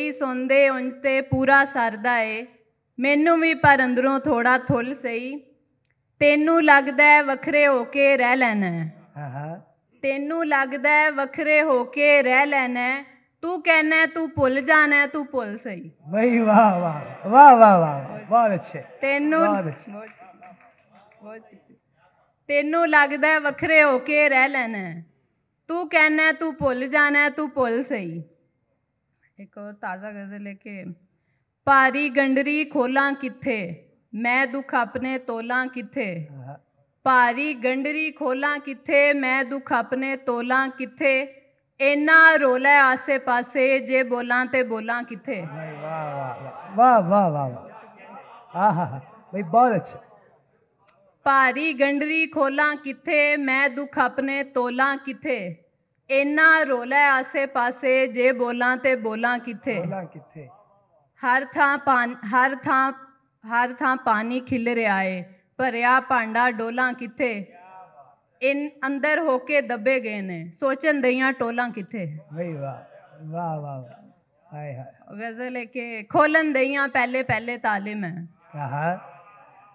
ਤੇਰੀ ਸੁਣਦੇ ਉਂਝ ਤੇ ਪੂਰਾ ਸਰਦਾ ਏ ਮੈਨੂੰ ਵੀ ਪਰ ਅੰਦਰੋਂ ਥੋੜਾ ਥੁੱਲ ਸਹੀ ਤੈਨੂੰ ਲੱਗਦਾ ਹੈ ਵੱਖਰੇ ਹੋ ਕੇ ਰਹਿ ਲੈਣਾ ਹੈ। ਹਾਂ ਹਾਂ ਤੈਨੂੰ ਲੱਗਦਾ ਹੈ ਵੱਖਰੇ ਹੋ ਕੇ ਰਹਿ ਲੈਣਾ ਹੈ। ਤੂੰ ਕਹਿਣਾ ਹੈ ਤੂੰ ਭੁੱਲ ਜਾਣਾ ਹੈ, ਤੂੰ ਭੁੱਲ ਸਹੀ भाई वाह वाह वाह वाह वाह बहुत अच्छे ਤੈਨੂੰ ਬਹੁਤ ਅੱਛੀ। ਬਹੁਤ ਅੱਛੀ। ਤੈਨੂੰ ਲੱਗਦਾ ਹੈ ਵੱਖਰੇ ਹੋ ਕੇ ਰਹਿ ਲੈਣਾ ਹੈ। ਤੂੰ ਕਹਿਣਾ ਹੈ ਤੂੰ ਭੁੱਲ ਜਾਣਾ ਹੈ, ਤੂੰ ਭੁੱਲ ਸਹੀ ਇੱਕ ਹੋਰ ਤਾਜ਼ਾ ਗਜ਼ਲ ਲੈ ਕੇ ਭਾਰੀ ਗੰਡਰੀ ਖੋਲਾਂ ਕਿੱਥੇ ਮੈਂ ਦੁੱਖ ਆਪਣੇ ਤੋਲਾਂ ਕਿੱਥੇ हाँ, ਭਾਰੀ ਗੰਡਰੀ ਖੋਲਾਂ ਕਿੱਥੇ ਮੈਂ ਦੁੱਖ ਆਪਣੇ ਤੋਲਾਂ ਕਿੱਥੇ ਇੰਨਾ ਰੋਲਾ ਹੈ ਆਸੇ ਪਾਸੇ ਜੇ ਬੋਲਾਂ ਤੇ ਬੋਲਾਂ ਕਿੱਥੇ भाई वाह वाह वाह वाह वाह वाह हाँ हाँ हाँ भाई बहुत अच्छे ਭਾਰੀ ਗੰਡਰੀ ਖੋਲਾਂ ਕਿੱਥੇ ਮੈਂ ਦੁੱਖ ਆਪਣੇ ਤੋਲਾਂ ਕਿੱਥੇ ਇੰਨਾ ਰੋਲਾ ਆਸੇ ਪਾਸੇ ਜੇ ਬੋਲਾਂ ਤੇ ਬੋਲਾਂ ਕਿੱਥੇ ਬੋਲਾਂ ਕਿੱਥੇ ਹਰ ਥਾਂ ਹਰ ਥਾਂ ਹਰ ਥਾਂ ਪਾਣੀ ਖਿਲ ਰਿਹਾ ਏ ਭਰਿਆ ਭਾਂਡਾ ਡੋਲਾਂ ਕਿੱਥੇ ਇਨ ਅੰਦਰ ਹੋ ਕੇ ਦੱਬੇ ਗਏ ਨੇ ਸੋਚਣ ਦਈਆਂ ਟੋਲਾਂ ਕਿੱਥੇ ਵਾਹ ਵਾਹ ਵਾਹ ਹਾਏ ਹਾਏ ਗਜ਼ਲ ਹੈ ਕਿ ਖੋਲਣ ਦਈਆਂ ਪਹਿਲੇ ਪਹਿਲੇ ਤਾਲੇ ਮੈਂ ਕਹਾ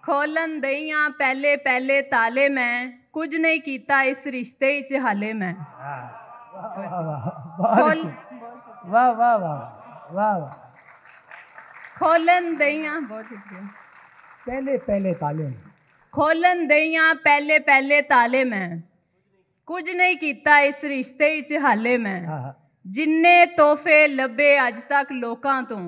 ਖੋਲਣ ਦਈਆਂ ਪਹਿਲੇ ਪਹਿਲੇ ਤਾਲੇ ਮੈਂ ਕੁਝ ਨਹੀਂ ਕੀਤਾ ਇਸ ਰਿਸ਼ਤੇ ਵਿੱਚ ਹਾਲੇ ਮੈਂ ਹਾਂ वाह वाह वाह बहुत ਖੋਲ अच्छे वाह वाह वाह वाह वाह ਖੋਲਣ ਦਈਆਂ ਬਹੁਤ ਸ਼ੁਕਰੀਆ पहले पहले ताले ਖੋਲਣ ਦਈਆਂ ਪਹਿਲੇ ਪਹਿਲੇ ਤਾਲੇ ਮੈਂ ਕੁਝ ਨਹੀਂ ਕੀਤਾ ਇਸ ਰਿਸ਼ਤੇ ਵਿੱਚ ਹਾਲੇ ਮੈਂ हाँ हाँ ਜਿੰਨੇ ਤੋਹਫੇ ਲੱਭੇ ਅੱਜ ਤੱਕ ਲੋਕਾਂ ਤੋਂ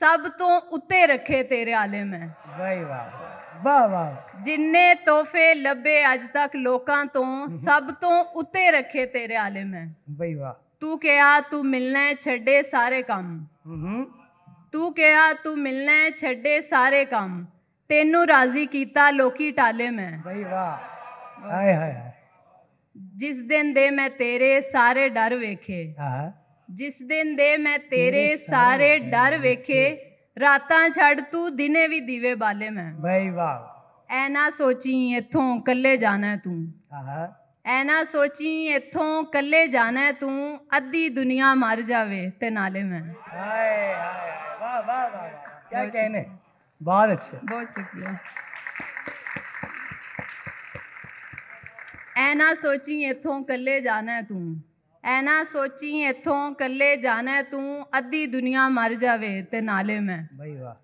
ਸਭ ਤੋਂ ਉੱਤੇ ਰੱਖੇ ਤੇਰੇ ਆਲੇ ਮੈਂ भाई वाह ਵਾਹ ਵਾਹ। ਜਿੰਨੇ ਤੋਹਫੇ ਲੱਭੇ ਅੱਜ ਤੱਕ ਲੋਕਾਂ ਤੋਂ ਸਭ ਤੋਂ ਉੱਤੇ ਰੱਖੇ ਤੇਰੇ ਆਲਮ ਹੈ। ਬਈ ਵਾਹ। ਤੂੰ ਕਿਹਾ ਤੂੰ ਮਿਲਣਾ ਛੱਡੇ ਸਾਰੇ ਕੰਮ। ਤੂੰ ਕਿਹਾ ਤੂੰ ਮਿਲਣਾ ਛੱਡੇ ਸਾਰੇ ਕੰਮ। ਤੈਨੂੰ ਰਾਜ਼ੀ ਕੀਤਾ ਲੋਕੀ ਟਾਲੇ ਮੈਂ। ਬਈ ਵਾਹ। ਹਾਏ ਹਾਏ ਜਿਸ ਦਿਨ ਦੇ ਮੈਂ ਤੇਰੇ ਸਾਰੇ ਡਰ ਵੇਖੇ ਜਿਸ ਦਿਨ ਦੇ ਮੈਂ ਤੇਰੇ ਸਾਰੇ ਡਰ ਵੇਖੇ। ਰਾਤਾਂ ਛੱਡ ਤੂੰ ਦਿਨੇ ਵੀ ਦੀਵੇ ਬਾਲੇ ਮੈਂ। ਬਈ ਵਾਹ। ਐ ਨਾ ਸੋਚੀ ਇੱਥੋਂ ਕੱਲੇ ਜਾਣਾ ਤੂੰ। ਆਹਾ। ਐ ਨਾ ਸੋਚੀ ਇੱਥੋਂ ਕੱਲੇ ਜਾਣਾ ਤੂੰ ਅੱਧੀ ਦੁਨੀਆ ਮਰ ਜਾਵੇ ਤੇ ਨਾਲੇ ਮੈਂ। ਹਾਏ ਹਾਏ ਵਾਹ ਵਾਹ ਵਾਹ ਕੀ ਕਹਨੇ ਬਹੁਤ ਅੱਛਾ। ਬਹੁਤ ਸ਼ੁਕਰੀਆ। ਐ ਨਾ ਸੋਚੀ ਇੱਥੋਂ ਕੱਲੇ ਜਾਣਾ ਤੂੰ। ਐ ਨਾ ਸੋਚੀ ਇੱਥੋਂ ਕੱਲੇ ਜਾਣਾ ਤੂੰ ਅੱਧੀ ਦੁਨੀਆ ਮਰ ਜਾਵੇ ਤੇ ਨਾਲੇ ਮੈਂ। ਬਈ ਵਾਹ।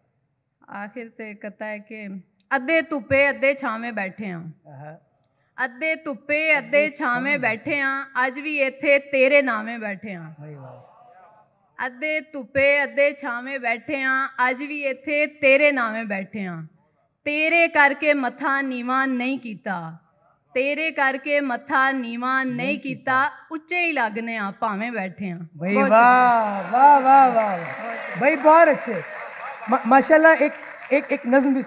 ਆਖਿਰ ਤੇ ਕਹਤਾ ਹੈ ਕਿ ਅੱਧੇ ਧੁੱਪੇ ਅੱਧੇ ਛਾਵੇਂ ਬੈਠੇ ਆ। ਅੱਧੇ ਧੁੱਪੇ ਅੱਧੇ ਛਾਵੇਂ ਬੈਠੇ ਆ ਅੱਜ ਵੀ ਇੱਥੇ ਤੇਰੇ ਨਾਵੇਂ ਬੈਠੇ ਆ। ਬਈ ਵਾਹ। ਅੱਧੇ ਧੁੱਪੇ ਅੱਧੇ ਛਾਵੇਂ ਬੈਠੇ ਆ ਅੱਜ ਵੀ ਇੱਥੇ ਤੇਰੇ ਨਾਵੇਂ ਬੈਠੇ ਆ। ਤੇਰੇ ਕਰਕੇ ਮੱਥਾ ਨੀਵਾ ਨਹੀਂ ਕੀਤਾ। ਤੇਰੇ ਕਰਕੇ ਮੱਥਾ ਨੀਵਾ ਨਹੀਂ ਕੀਤਾ ਉੱਚੇ ਹੀ ਲੱਗਨੇ ਆ ਭਾਵੇਂ ਬੈਠੇ ਆ भाई ਬਹੁਤ वाह वाह वाह वाह भाई बहुत अच्छे मा- माशाल्लाह एक एक एक नज्म भी सुना